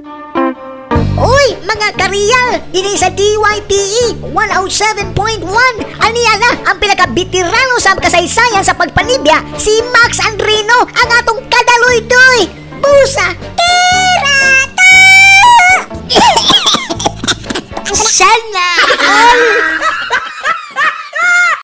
Uy, mga kareal! Dili sa DYPE 107.1 Aniya na ang pinakabitirano sa kasaysayan sa pagpanibya si Max Andrino ang atong kadaloy-doy! Busa! Pirata! Sana!